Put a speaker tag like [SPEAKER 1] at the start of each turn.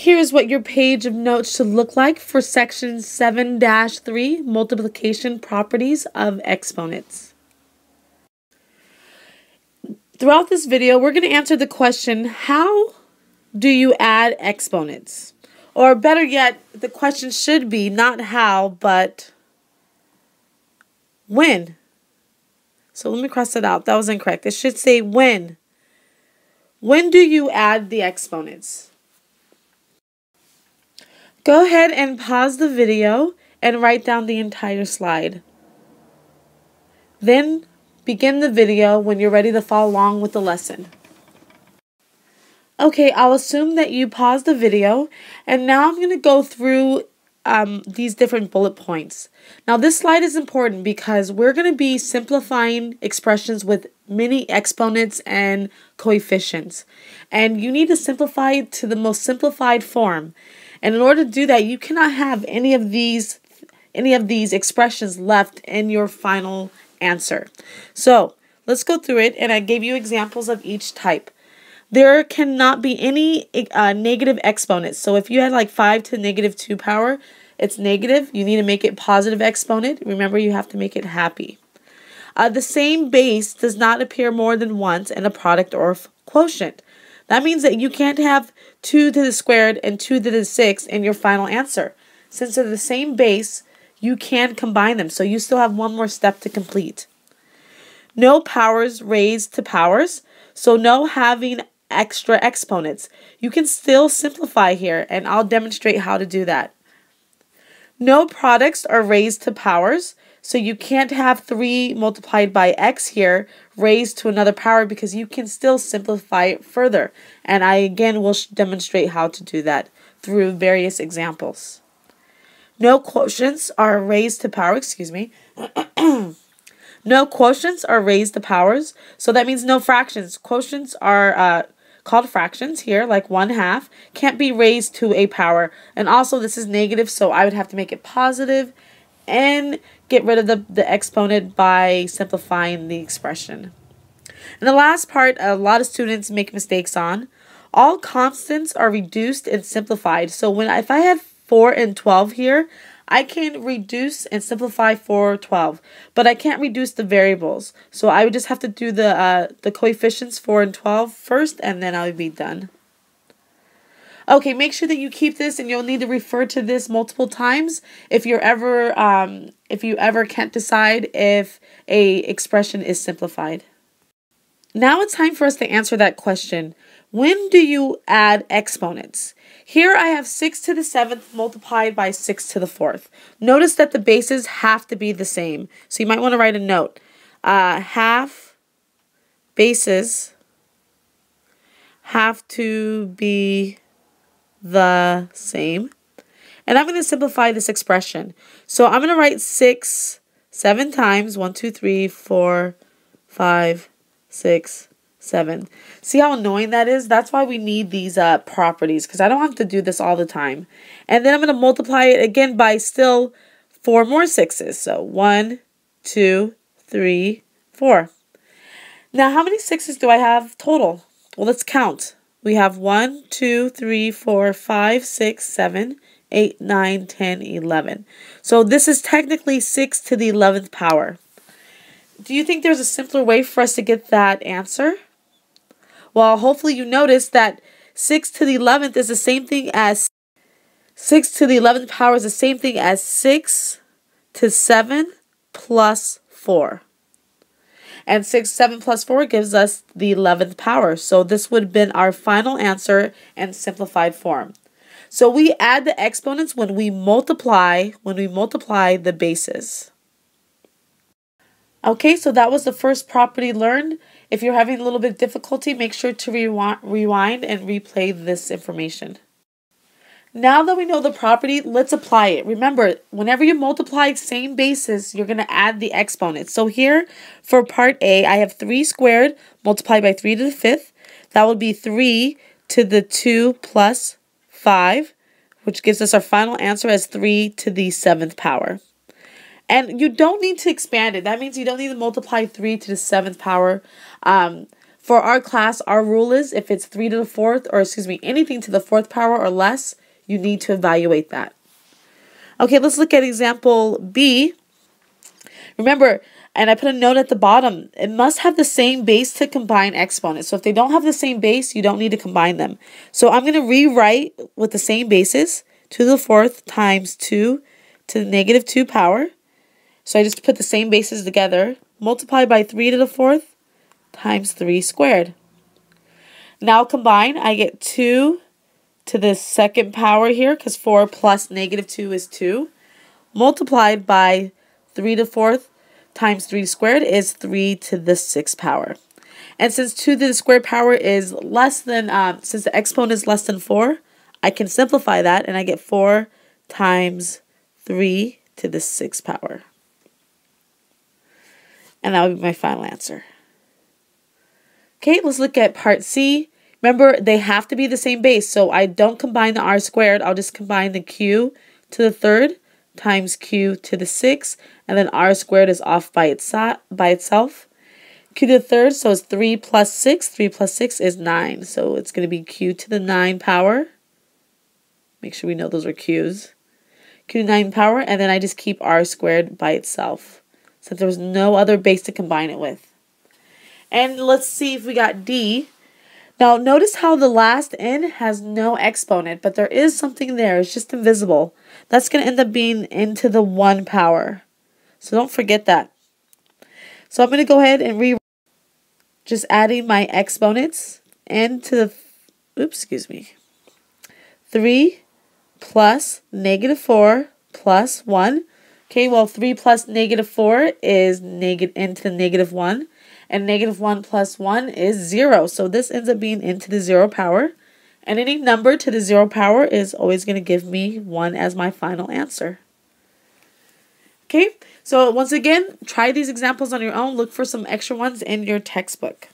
[SPEAKER 1] Here's what your page of notes should look like for section 7-3, multiplication properties of exponents. Throughout this video, we're going to answer the question, how do you add exponents? Or better yet, the question should be not how, but when. So let me cross that out. That was incorrect. It should say when. When do you add the exponents? Go ahead and pause the video and write down the entire slide. Then begin the video when you're ready to follow along with the lesson. Okay, I'll assume that you paused the video and now I'm going to go through um, these different bullet points. Now this slide is important because we're going to be simplifying expressions with many exponents and coefficients. And you need to simplify it to the most simplified form. And in order to do that, you cannot have any of these any of these expressions left in your final answer. So let's go through it, and I gave you examples of each type. There cannot be any uh, negative exponents. So if you had like 5 to negative 2 power, it's negative. You need to make it positive exponent. Remember, you have to make it happy. Uh, the same base does not appear more than once in a product or quotient. That means that you can't have 2 to the squared and 2 to the 6 in your final answer. Since they're the same base, you can combine them, so you still have one more step to complete. No powers raised to powers, so no having extra exponents. You can still simplify here, and I'll demonstrate how to do that. No products are raised to powers, so you can't have 3 multiplied by x here raised to another power because you can still simplify it further. And I again will demonstrate how to do that through various examples. No quotients are raised to power, excuse me. no quotients are raised to powers, so that means no fractions. Quotients are uh, called fractions here, like 1 half, can't be raised to a power. And also this is negative, so I would have to make it positive and get rid of the, the exponent by simplifying the expression. And the last part, a lot of students make mistakes on. All constants are reduced and simplified. So when if I had 4 and 12 here, I can reduce and simplify 4 12, but I can't reduce the variables. So I would just have to do the uh, the coefficients 4 and 12 first, and then I would be done. Okay, make sure that you keep this and you'll need to refer to this multiple times if you're ever um, if you ever can't decide if a expression is simplified. Now it's time for us to answer that question. When do you add exponents? Here I have 6 to the 7th multiplied by 6 to the 4th. Notice that the bases have to be the same. So you might want to write a note. Uh, half bases have to be the same. And I'm going to simplify this expression. So I'm going to write 6 seven times. 1, 2, 3, 4, 5, 6, 7. See how annoying that is? That's why we need these uh, properties because I don't have to do this all the time. And then I'm going to multiply it again by still four more sixes. So 1, 2, 3, 4. Now, how many sixes do I have total? Well, let's count. We have 1, 2, 3, 4, 5, 6, 7, 8, 9, 10, 11. So this is technically 6 to the 11th power. Do you think there's a simpler way for us to get that answer? Well, hopefully you notice that 6 to the 11th is the same thing as 6 to the 11th power is the same thing as 6 to 7 plus 4. And 6, 7 plus 4 gives us the 11th power. So this would have been our final answer in simplified form. So we add the exponents when we multiply, when we multiply the bases. Okay, so that was the first property learned. If you're having a little bit of difficulty, make sure to rewind and replay this information. Now that we know the property, let's apply it. Remember, whenever you multiply same bases, you're going to add the exponents. So here, for part A, I have 3 squared multiplied by 3 to the 5th. That would be 3 to the 2 plus 5, which gives us our final answer as 3 to the 7th power. And you don't need to expand it. That means you don't need to multiply 3 to the 7th power. Um, For our class, our rule is if it's 3 to the 4th, or excuse me, anything to the 4th power or less, you need to evaluate that. Okay, let's look at example B. Remember, and I put a note at the bottom, it must have the same base to combine exponents. So if they don't have the same base, you don't need to combine them. So I'm going to rewrite with the same bases, 2 to the 4th times 2 to the negative 2 power. So I just put the same bases together, multiply by 3 to the 4th times 3 squared. Now combine, I get 2 to the second power here, because 4 plus negative 2 is 2, multiplied by 3 to the 4th times 3 squared is 3 to the 6th power. And since 2 to the squared power is less than, um, since the exponent is less than 4, I can simplify that and I get 4 times 3 to the 6th power. And that would be my final answer. Okay, let's look at part C. Remember, they have to be the same base, so I don't combine the r squared. I'll just combine the q to the third times q to the sixth, and then r squared is off by, by itself. q to the third, so it's 3 plus 6. 3 plus 6 is 9, so it's going to be q to the 9 power. Make sure we know those are q's. q to the 9 power, and then I just keep r squared by itself, since there was no other base to combine it with. And let's see if we got d. Now, notice how the last n has no exponent, but there is something there. It's just invisible. That's going to end up being into the 1 power. So don't forget that. So I'm going to go ahead and re just adding my exponents into the, oops, excuse me, 3 plus negative 4 plus 1. Okay, well, 3 plus negative 4 is negative into the negative 1 and negative 1 plus 1 is 0. So this ends up being into the 0 power. And any number to the 0 power is always going to give me 1 as my final answer. Okay, so once again, try these examples on your own. Look for some extra ones in your textbook.